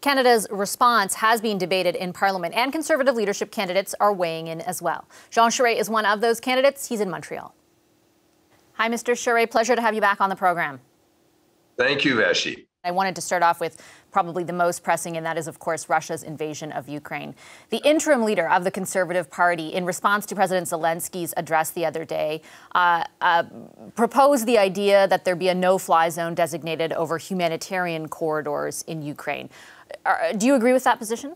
Canada's response has been debated in Parliament, and Conservative leadership candidates are weighing in as well. Jean Charest is one of those candidates. He's in Montreal. Hi, Mr. Charest. Pleasure to have you back on the program. Thank you, Vassy. I wanted to start off with probably the most pressing, and that is, of course, Russia's invasion of Ukraine. The interim leader of the Conservative Party, in response to President Zelensky's address the other day, uh, uh, proposed the idea that there be a no fly zone designated over humanitarian corridors in Ukraine. Uh, do you agree with that position?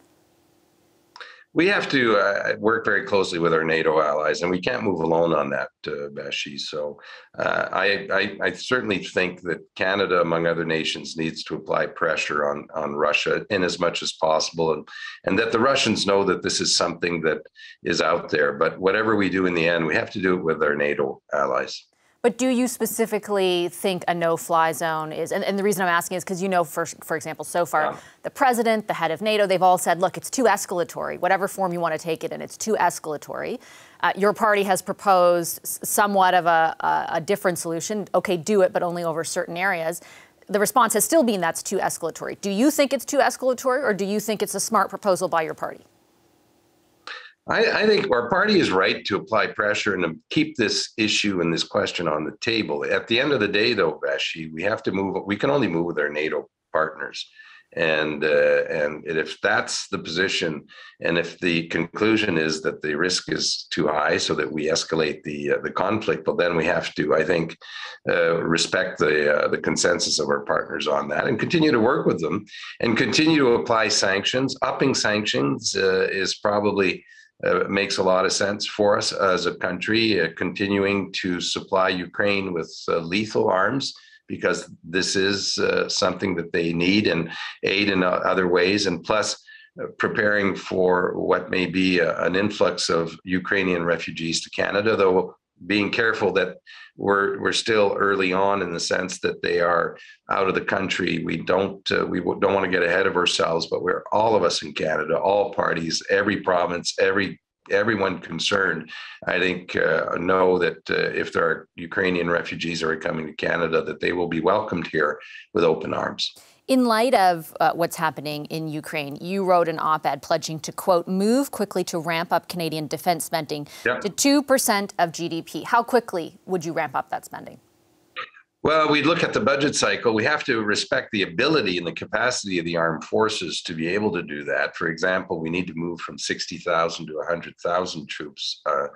We have to uh, work very closely with our NATO allies, and we can't move alone on that, uh, Bashi. So uh, I, I, I, certainly think that Canada, among other nations, needs to apply pressure on, on Russia in as much as possible, and, and that the Russians know that this is something that is out there. But whatever we do in the end, we have to do it with our NATO allies. But do you specifically think a no-fly zone is? And, and the reason I'm asking is because you know, for for example, so far yeah. the president, the head of NATO, they've all said, look, it's too escalatory. Whatever form you want to take it in, it's too escalatory. Uh, your party has proposed somewhat of a, a, a different solution. Okay, do it, but only over certain areas. The response has still been that's too escalatory. Do you think it's too escalatory, or do you think it's a smart proposal by your party? I, I, think our party is right to apply pressure and to keep this issue and this question on the table. At the end of the day, though, Vassy, we have to move. We can only move with our NATO partners, and uh, and if that's the position, and if the conclusion is that the risk is too high, so that we escalate the uh, the conflict, well, then we have to, I think, uh, respect the uh, the consensus of our partners on that, and continue to work with them, and continue to apply sanctions. Upping sanctions uh, is probably uh, makes a lot of sense for us as a country, uh, continuing to supply Ukraine with uh, lethal arms because this is uh, something that they need and aid in other ways, and plus uh, preparing for what may be an influx of Ukrainian refugees to Canada, though being careful that we're we're still early on in the sense that they are out of the country. We don't uh, we don't want to get ahead of ourselves, but we're all of us in Canada, all parties, every province, every everyone concerned, I think, uh, know that uh, if there are Ukrainian refugees who are coming to Canada, that they will be welcomed here with open arms. In light of uh, what's happening in Ukraine, you wrote an op ed pledging to, quote, move quickly to ramp up Canadian defense spending yep. to 2% of GDP. How quickly would you ramp up that spending? Well, we look at the budget cycle. We have to respect the ability and the capacity of the armed forces to be able to do that. For example, we need to move from 60,000 to 100,000 troops uh,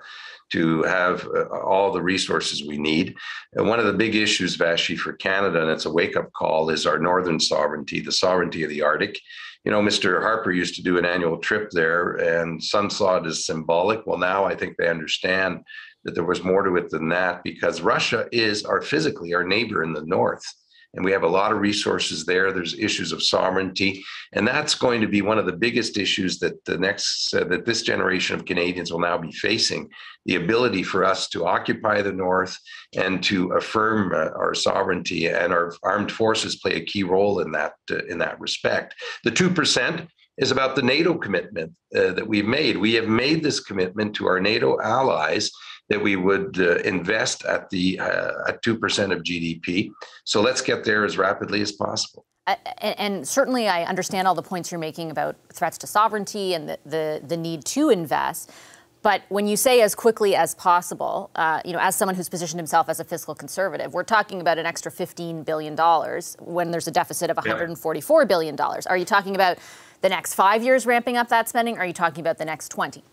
to have uh, all the resources we need. And one of the big issues, Vassy, for Canada, and it's a wake up call, is our northern sovereignty, the sovereignty of the Arctic. You know, Mr. Harper used to do an annual trip there, and some saw it as symbolic. Well, now I think they understand that there was more to it than that because Russia is our physically our neighbor in the north. And we have a lot of resources there. There's issues of sovereignty, and that's going to be one of the biggest issues that the next uh, that this generation of Canadians will now be facing: the ability for us to occupy the North and to affirm uh, our sovereignty. And our armed forces play a key role in that uh, in that respect. The two percent is about the NATO commitment uh, that we've made. We have made this commitment to our NATO allies that we would uh, invest at the uh, at two percent of GDP. So let's get there as rapidly as possible. Uh, and certainly, I understand all the points you're making about threats to sovereignty and the, the, the need to invest. But when you say as quickly as possible, uh, you know, as someone who's positioned himself as a fiscal conservative, we're talking about an extra $15 billion when there's a deficit of $144 billion. Are you talking about the next five years ramping up that spending? Or are you talking about the next 20?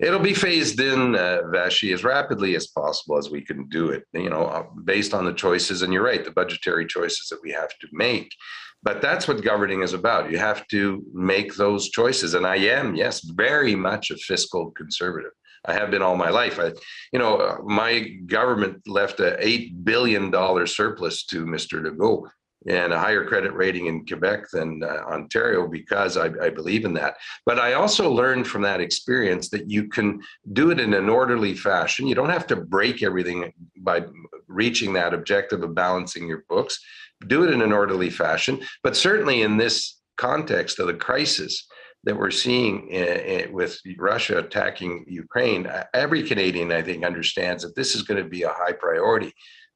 It'll be phased in, uh, Vassy, as rapidly as possible as we can do it, you know, uh, based on the choices. And you're right, the budgetary choices that we have to make. But that's what governing is about. You have to make those choices. And I am, yes, very much a fiscal conservative. I have been all my life. I, you know, uh, my government left a eight billion dollar surplus to Mr. Legault and a higher credit rating in Quebec than uh, Ontario because I, I, believe in that. But I also learned from that experience that you can do it in an orderly fashion. You don't have to break everything by reaching that objective of balancing your books. Do it in an orderly fashion. But certainly in this context of the crisis, that we're seeing in, in, with Russia attacking Ukraine, uh, every Canadian, I think, understands that this is going to be a high priority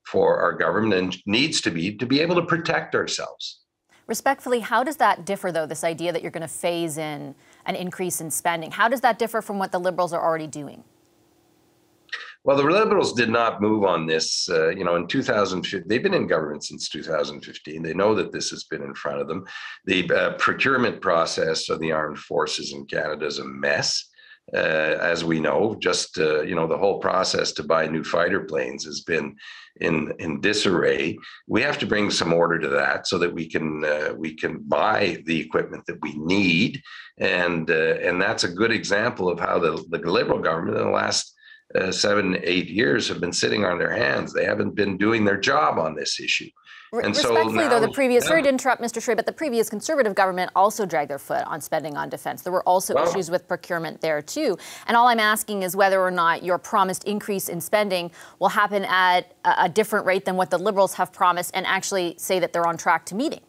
for our government and needs to be to be able to protect ourselves. Respectfully, how does that differ, though, this idea that you're going to phase in an increase in spending? How does that differ from what the Liberals are already doing? Well, the Liberals did not move on this. Uh, you know, in 2015, they've been in government since 2015. They know that this has been in front of them. The uh, procurement process of the armed forces in Canada is a mess. Uh, as we know, just uh, you know, the whole process to buy new fighter planes has been in in disarray. We have to bring some order to that so that we can uh, we can buy the equipment that we need, and uh, and that's a good example of how the the Liberal government in the last uh, seven, eight years have been sitting on their hands. They haven't been doing their job on this issue. And Respectfully, so now, though, the previous, yeah. sorry to interrupt, Mr. Charest, but the previous Conservative government also dragged their foot on spending on defense. There were also well, issues with procurement there, too. And all I'm asking is whether or not your promised increase in spending will happen at a, a different rate than what the Liberals have promised and actually say that they're on track to meeting.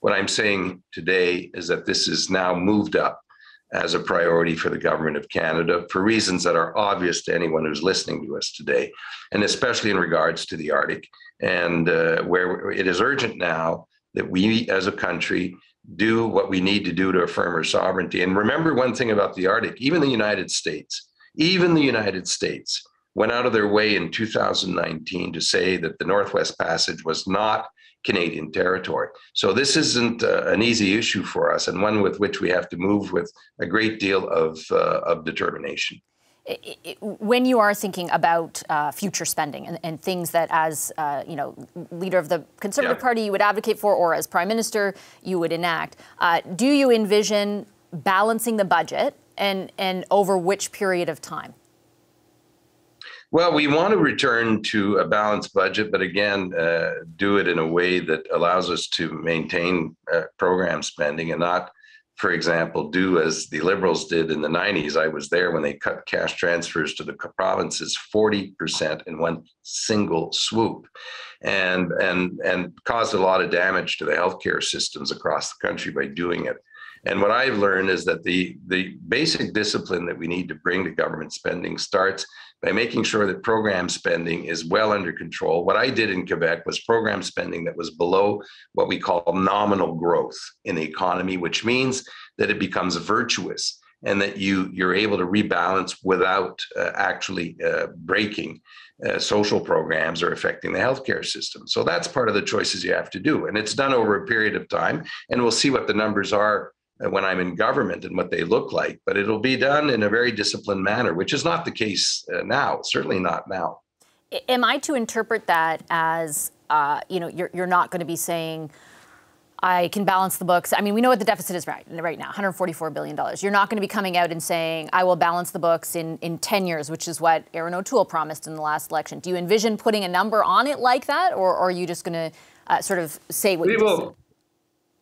What I'm saying today is that this is now moved up as a priority for the government of Canada for reasons that are obvious to anyone who's listening to us today, and especially in regards to the Arctic, and uh, where it is urgent now that we as a country do what we need to do to affirm our sovereignty. And remember one thing about the Arctic, even the United States, even the United States went out of their way in 2019 to say that the Northwest Passage was not Canadian territory. So this isn't uh, an easy issue for us, and one with which we have to move with a great deal of uh, of determination. When you are thinking about uh, future spending and, and, things that, as uh, you know, leader of the Conservative yeah. Party, you would advocate for, or as Prime Minister, you would enact, uh, do you envision balancing the budget, and and over which period of time? Well, we want to return to a balanced budget, but again, uh, do it in a way that allows us to maintain uh, program spending and not, for example, do as the Liberals did in the 90s. I was there when they cut cash transfers to the provinces 40% in one single swoop and, and, and caused a lot of damage to the healthcare systems across the country by doing it. And what I've learned is that the, the basic discipline that we need to bring to government spending starts by making sure that program spending is well under control. What I did in Quebec was program spending that was below what we call nominal growth in the economy, which means that it becomes virtuous and that you you're able to rebalance without uh, actually uh, breaking uh, social programs or affecting the healthcare system. So that's part of the choices you have to do, and it's done over a period of time. And we'll see what the numbers are when I'm in government and what they look like, but it'll be done in a very disciplined manner, which is not the case uh, now, certainly not now. Am I to interpret that as, uh, you know, you're, you're not going to be saying, I can balance the books. I mean, we know what the deficit is right, right now, $144 billion. You're not going to be coming out and saying, I will balance the books in, in 10 years, which is what Erin O'Toole promised in the last election. Do you envision putting a number on it like that, or, or are you just going to uh, sort of say what we you will,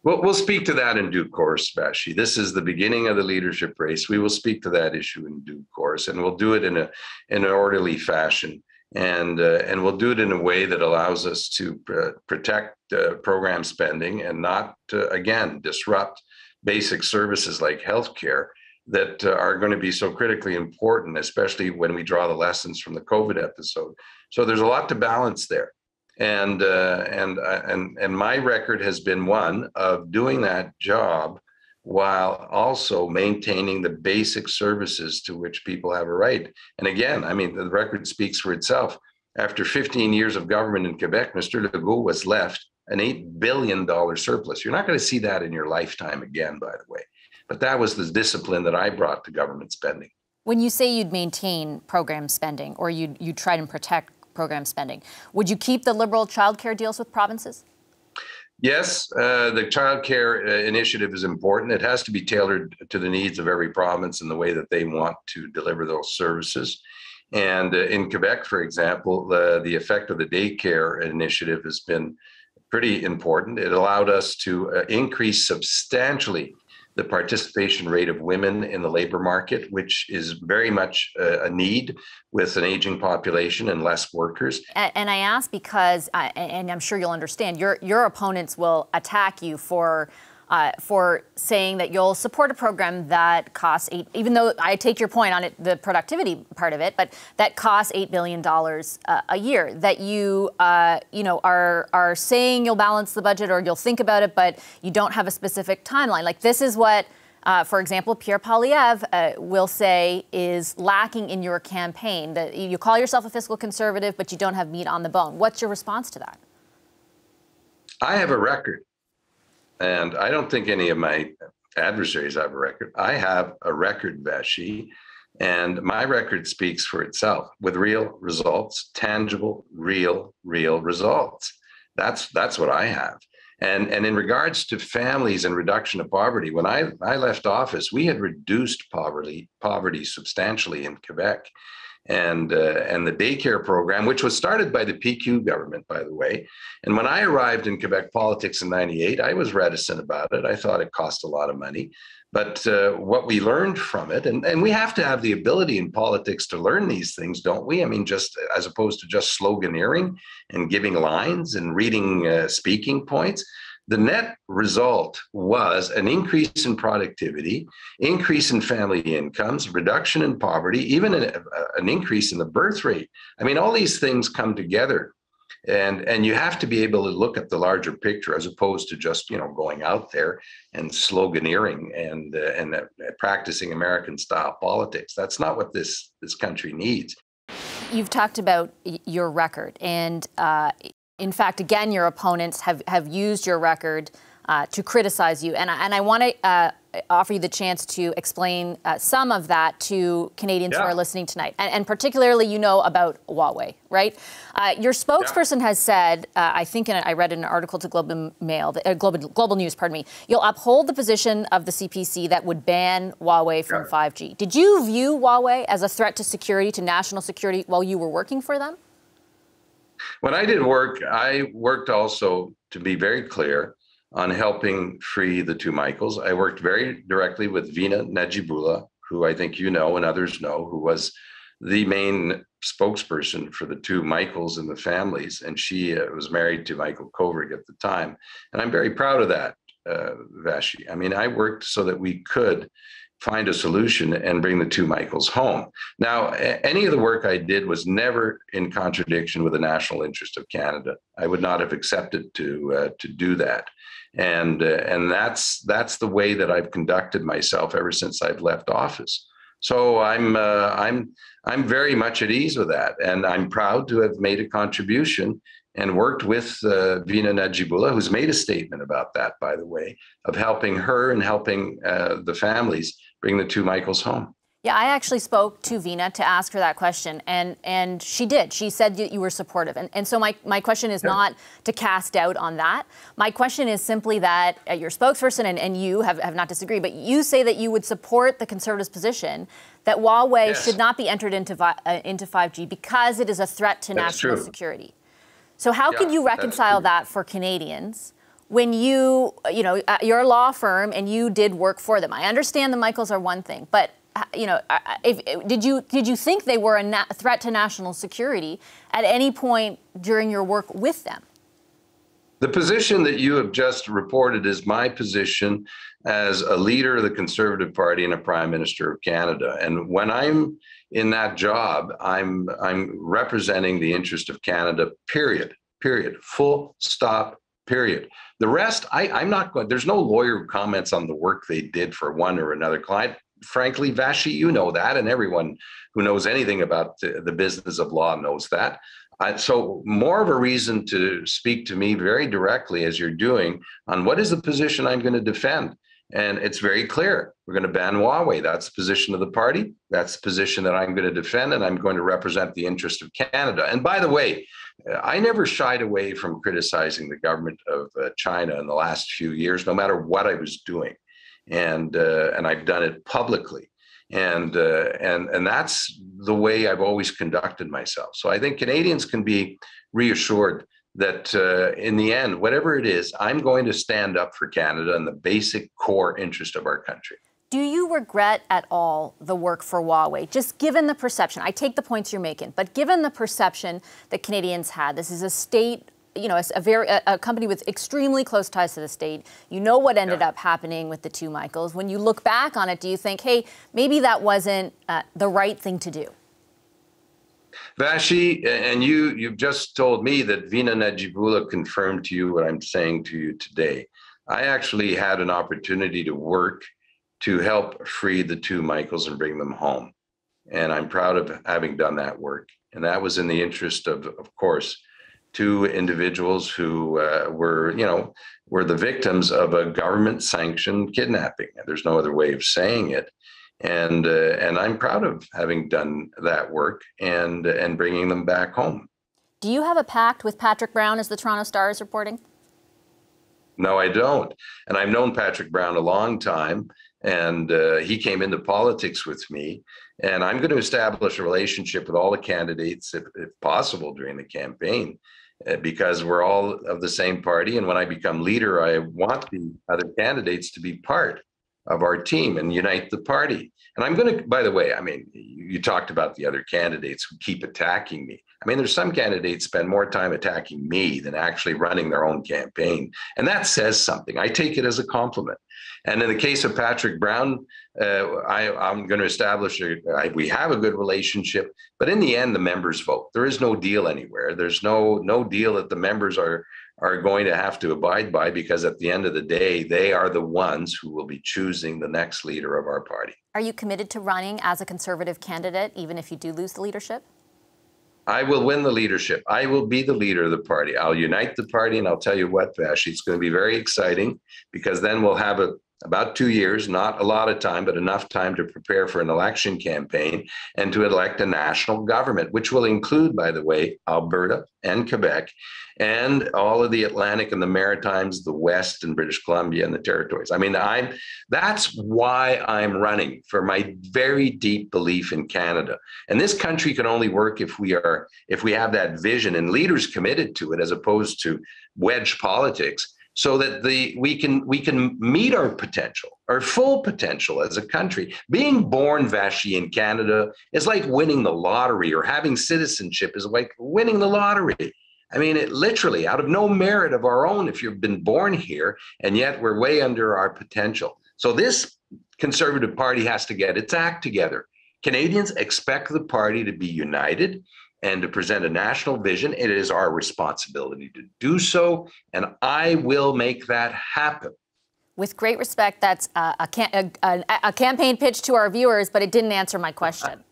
We'll, we'll speak to that in due course, Vassy. This is the beginning of the leadership race. We will speak to that issue in due course, and we'll do it in a in an orderly fashion, and uh, and we'll do it in a way that allows us to pr- protect uh, program spending and not uh, again disrupt basic services like healthcare that uh, are going to be so critically important, especially when we draw the lessons from the COVID episode. So there's a lot to balance there and uh, and uh, and and my record has been one of doing that job while also maintaining the basic services to which people have a right. And again, I mean, the record speaks for itself. After 15 years of government in Quebec, Mr. Legault was left an $8 billion surplus. You're not going to see that in your lifetime again, by the way. But that was the discipline that I brought to government spending. When you say you'd maintain program spending or you'd, you try to protect program spending. Would you keep the liberal childcare deals with provinces? Yes, uh, the child care uh, initiative is important. It has to be tailored to the needs of every province and the way that they want to deliver those services. And uh, in Quebec, for example, the, the effect of the daycare initiative has been pretty important. It allowed us to uh, increase substantially the participation rate of women in the labor market, which is very much a, a need with an aging population and less workers. And, and I ask because, uh, and I'm sure you'll understand, your your opponents will attack you for uh, for saying that you'll support a program that costs eight, even though I take your point on it, the productivity part of it, but that costs eight billion dollars uh, a year. That you, uh, you know, are are saying you'll balance the budget or you'll think about it, but you don't have a specific timeline. Like this is what. Uh, for example, Pierre Poilievre uh, will say is lacking in your campaign. That you call yourself a fiscal conservative, but you don't have meat on the bone. What's your response to that? I have a record. And I don't think any of my adversaries have a record. I have a record, Vassy, and my record speaks for itself with real results, tangible, real, real results. That's that's what I have. And and in regards to families and reduction of poverty, when I, I left office, we had reduced poverty poverty substantially in Quebec and uh, and the daycare program, which was started by the PQ government, by the way. And when I arrived in Quebec politics in '98, I was reticent about it. I thought it cost a lot of money. But uh, what we learned from it, and, and we have to have the ability in politics to learn these things, don't we? I mean, just as opposed to just sloganeering and giving lines and reading uh, speaking points the net result was an increase in productivity, increase in family incomes, reduction in poverty, even an, an, increase in the birth rate. I mean, all these things come together. And, and you have to be able to look at the larger picture as opposed to just you know going out there and sloganeering and uh, and uh, practicing American style politics. That's not what this this country needs. You've talked about your record, and uh, in fact, again, your opponents have, have used your record uh, to criticize you. And, and I want to uh, offer you the chance to explain uh, some of that to Canadians yeah. who are listening tonight. And, and, particularly, you know about Huawei, right? Uh, your spokesperson yeah. has said, uh, I think in a, I read in an article to Global Mail, uh, Global, Global News, pardon me, you'll uphold the position of the CPC that would ban Huawei from yeah. 5G. Did you view Huawei as a threat to security, to national security, while you were working for them? When I did work, I worked also, to be very clear, on helping free the two Michaels. I worked very directly with Vina Nadjibulla, who I think you know and others know, who was the main spokesperson for the two Michaels and the families. And she uh, was married to Michael Kovrig at the time. And I'm very proud of that, uh, Vassy. I mean, I worked so that we could find a solution and bring the two Michaels home. Now, any of the work I did was never in contradiction with the national interest of Canada. I would not have accepted to uh, to do that, and uh, and that's that's the way that I've conducted myself ever since I've left office. So I'm uh, I'm I'm very much at ease with that, and I'm proud to have made a contribution and worked with uh, Vina Nadjibulla, who's made a statement about that, by the way, of helping her and helping uh, the families bring the two Michaels home. Yeah, I actually spoke to Vina to ask her that question, and and she did. She said that you were supportive, and and so my my question is yeah. not to cast doubt on that. My question is simply that uh, your spokesperson and, and you have, have not disagreed, but you say that you would support the conservatives' position that Huawei yes. should not be entered into uh, into 5G because it is a threat to That's national true. security. So how yeah, can you reconcile that for Canadians? When you, you know, uh, law firm and you did work for them. I understand the Michaels are one thing, but uh, you know, uh, if, did you did you think they were a na- threat to national security at any point during your work with them? The position that you have just reported is my position as a leader of the Conservative Party and a Prime Minister of Canada. And when I'm in that job, I'm I'm representing the interest of Canada. Period. Period. Full stop period. The rest, I, I'm not going, there's no lawyer who comments on the work they did for one or another client. Frankly, Vassy, you know that, and everyone who knows anything about the, the business of law knows that. Uh, so, more of a reason to speak to me very directly as you're doing on what is the position I'm going to defend. And it's very clear. We're going to ban Huawei. That's the position of the party. That's the position that I'm going to defend, and I'm going to represent the interest of Canada. And by the way, I never shied away from criticizing the government of uh, China in the last few years, no matter what I was doing, and uh, and I've done it publicly, and uh, and and that's the way I've always conducted myself. So I think Canadians can be reassured that uh, in the end, whatever it is, I'm going to stand up for Canada and the basic core interest of our country. Do you regret at all the work for Huawei, just given the perception? I take the points you're making, but given the perception that Canadians had, this is a state you know, a, a very a, a, company with extremely close ties to the state. You know what ended yeah. up happening with the two Michaels. When you look back on it, do you think, hey, maybe that wasn't uh, the right thing to do? Vassy, and you, you've just told me that Vina Nadjibulla confirmed to you what I'm saying to you today. I actually had an opportunity to work to help free the two Michaels and bring them home. And I'm proud of having done that work. And that was in the interest of, of course, two individuals who uh, were, you know, were the victims of a government sanctioned kidnapping. There's no other way of saying it and uh, and I'm proud of having done that work and and bringing them back home. Do you have a pact with Patrick Brown, as the Toronto Star is reporting? No, I don't. And I've known Patrick Brown a long time, and uh, he came into politics with me. And I'm going to establish a relationship with all the candidates, if, if possible, during the campaign, uh, because we're all of the same party. And when I become leader, I want the other candidates to be part of our team and unite the party. And I'm going to, by the way, I mean, you talked about the other candidates who keep attacking me. I mean, there's some candidates spend more time attacking me than actually running their own campaign. And that says something. I take it as a compliment. And in the case of Patrick Brown, uh, I, am going to establish a, I, we have a good relationship, but in the end, the members vote. There is no deal anywhere. There's no no deal that the members are are going to have to abide by because at the end of the day, they are the ones who will be choosing the next leader of our party. Are you committed to running as a conservative candidate, even if you do lose the leadership? I will win the leadership. I will be the leader of the party. I'll unite the party, and I'll tell you what, Vash, it's going to be very exciting because then we'll have a about two years, not a lot of time, but enough time to prepare for an election campaign and to elect a national government, which will include, by the way, Alberta and Quebec and all of the Atlantic and the Maritimes, the West and British Columbia and the territories. I mean, I'm that's why I'm running for my very deep belief in Canada. And this country can only work if we are if we have that vision and leaders committed to it as opposed to wedge politics so that the we can we can meet our potential, our full potential as a country. Being born Vassy in Canada is like winning the lottery, or having citizenship is like winning the lottery. I mean, it literally out of no merit of our own if you've been born here, and yet we're way under our potential. So this conservative party has to get its act together. Canadians expect the party to be united and to present a national vision. It is our responsibility to do so, and I will make that happen. With great respect, that's a, a, a, a campaign pitch to our viewers, but it didn't answer my question.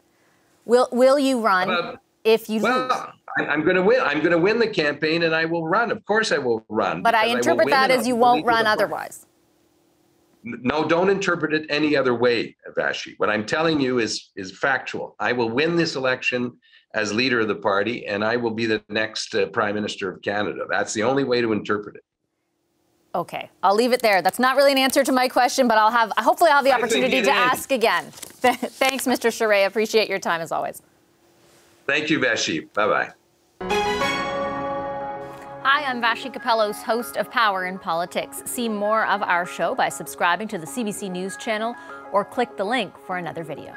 Will Will you run uh, if you well, lose? I, am going to win. I'm going to win the campaign, and I will run. Of course, I will run. But I interpret I that as you won't run otherwise. No, don't interpret it any other way, Vassy. What I'm telling you is is factual. I will win this election as leader of the party, and I will be the next uh, prime minister of Canada. That's the only way to interpret it. Okay, I'll leave it there. That's not really an answer to my question, but I'll have hopefully I'll have the opportunity to ask again. Thanks, Mr. Charest. Appreciate your time as always. Thank you, Vassy. Bye bye. Hi, I'm Vassy Kapelos, host of Power & Politics. See more of our show by subscribing to the CBC News channel or click the link for another video.